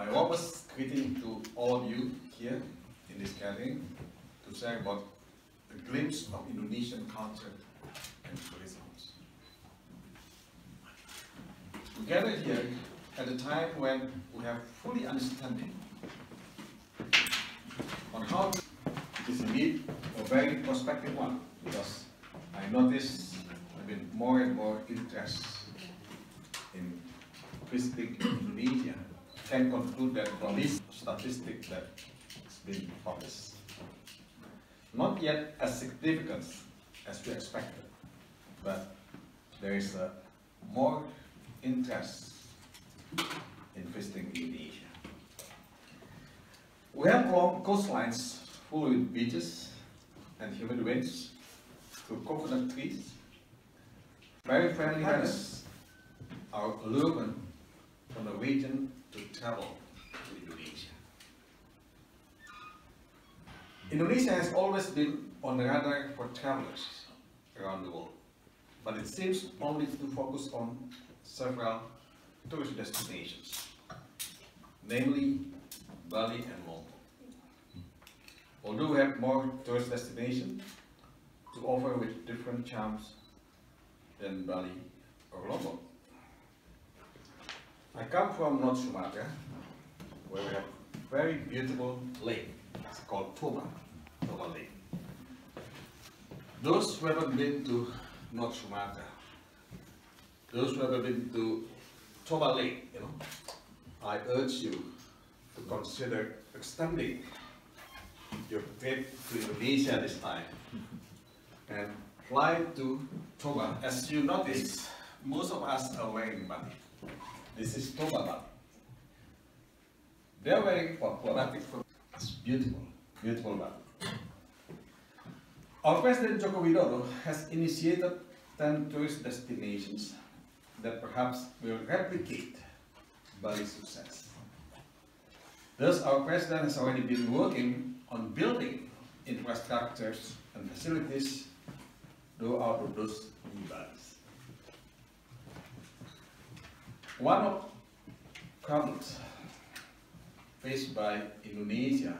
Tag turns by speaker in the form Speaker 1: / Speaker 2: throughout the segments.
Speaker 1: My warmest greeting to all of you here in this gathering to share about a glimpse of Indonesian culture and tourism. We gather here at a time when we have fully understanding on how it is indeed a very prospective one because I notice I've been more and more interest in visiting Indonesia. Can conclude that from this statistic that has been published. Not yet as significant as we expected, but there is a more interest in visiting Indonesia. We have long coastlines full with beaches and humid winds through coconut trees. Very friendly weather are allurement from the region to travel to Indonesia. Indonesia has always been on the radar for travelers around the world, but it seems only to focus on several tourist destinations, namely Bali and Lombok. Although we have more tourist destinations to offer with different charms than Bali or Lombok. I come from North Sumatra, where we have a very beautiful lake. It's called Toba, Toba Lake. Those who haven't been to North Sumatra, those who haven't been to Toba Lake, you know, I urge you to consider extending your trip to Indonesia this time and fly to Toba. As you notice, most of us are wearing batik. This is Toba batik. They are wearing batik. It's beautiful, beautiful batik. Our President Joko Widodo has initiated 10 tourist destinations that perhaps will replicate Bali's success. Thus, our President has already been working on building infrastructures and facilities throughout those new Balis. One of problems faced by Indonesia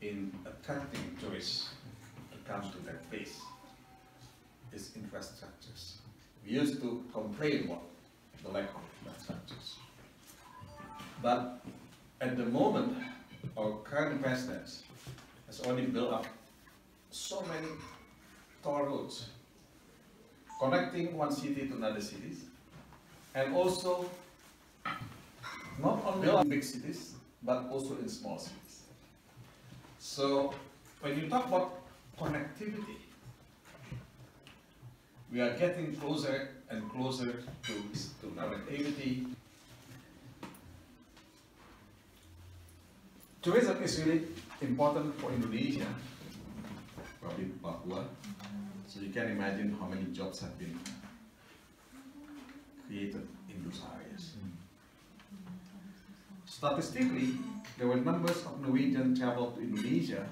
Speaker 1: in attracting tourists to come to that place is infrastructures. We used to complain about the lack of infrastructures. But at the moment, our current president has only built up so many toll roads connecting one city to another cities and also not only in big cities but also in small cities. So when you talk about connectivity, we are getting closer and closer to, to connectivity. Tourism is really important for Indonesia, probably Papua. So you can imagine how many jobs have been created in those areas. Statistically, there were numbers of Norwegian travel to Indonesia,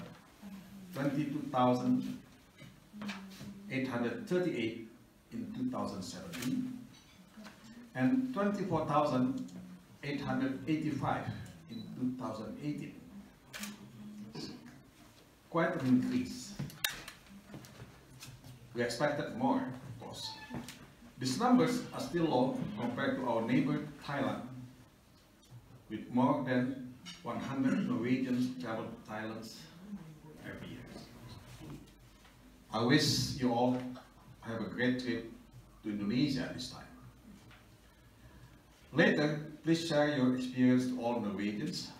Speaker 1: 22,838 in 2017 and 24,885 in 2018. Quite an increase. We expected more. These numbers are still low compared to our neighbor Thailand, with more than 100 Norwegians travel to Thailand every year. I wish you all have a great trip to Indonesia this time. Later, please share your experience to all Norwegians.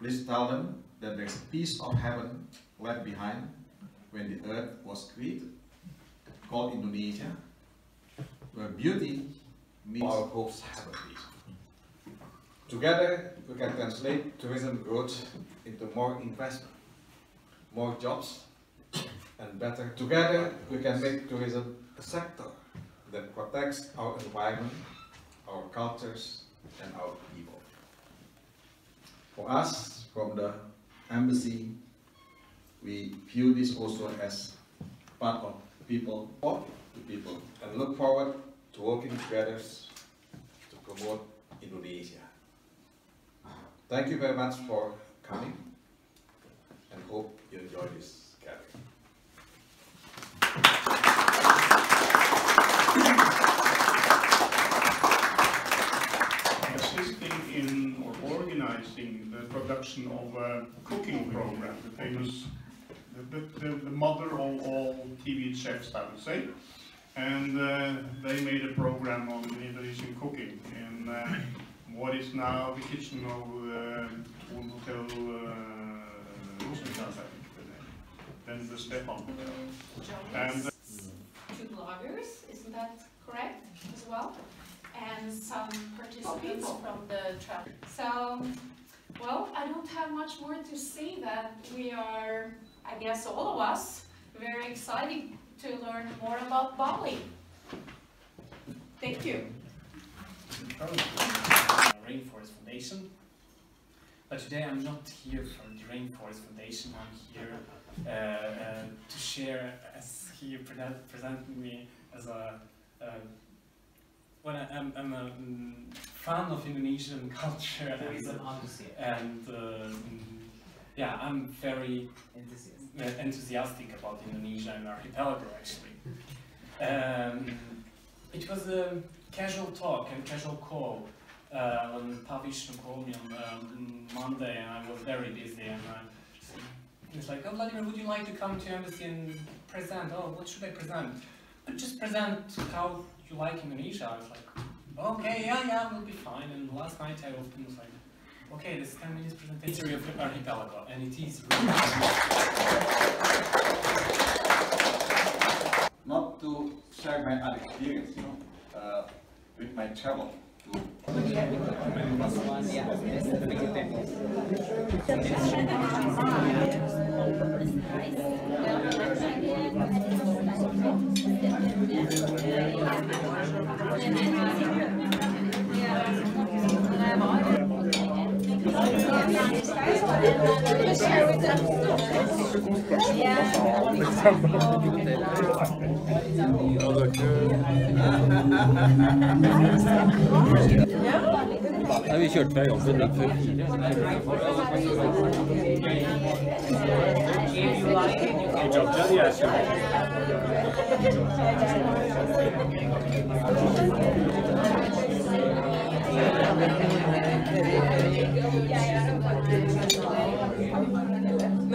Speaker 1: Please tell them that there's a piece of heaven left behind when the earth was created, called Indonesia, where beauty meets our hopes heaven. Together, we can translate tourism growth into more investment, more jobs, and better. Together, we can make tourism a sector that protects our environment, our cultures, and our people. For us, from the embassy, we view this also as part of people of to people and look forward to working together to promote Indonesia. Thank you very much for coming and hope you enjoy this gathering.
Speaker 2: assisting in or organizing the production of a cooking program, the famous, the, the, the mother of all TV chefs, I would say. And uh, they made a program on Indonesian cooking in uh, what is now the kitchen of uh, Thon Hotel uh, Rosenkrantz, I think the name. Then the Stefan Hotel. And uh,
Speaker 3: two bloggers, isn't that correct as well? And some participants from the travel. So, well, I don't have much more to say that we are, I guess all of us, very excited to learn more about Bali. Thank you.
Speaker 4: Rainforest Foundation. But today I'm not here for the Rainforest Foundation, I'm here uh, uh, to share, as he present, presented me, as a, uh, well, I'm, I'm a mm, fan of Indonesian culture and, and uh, mm, yeah, I'm very uh, enthusiastic about Indonesia and archipelago actually. Um, it was a casual talk and casual call uh, on Pavish me on um, Monday and I was very busy and uh, he like, oh Vladimir, would you like to come to embassy and present? Oh, what should I present? But just present how you like Indonesia. I was like, okay, yeah, yeah, we'll be fine. And last night I opened was like, okay, this 10 minutes presentation history of the archipelago and it is really
Speaker 1: Not to share my own experience, you know, uh, with my travel to
Speaker 5: Nei, vi kjørte fra jobben litt før fire.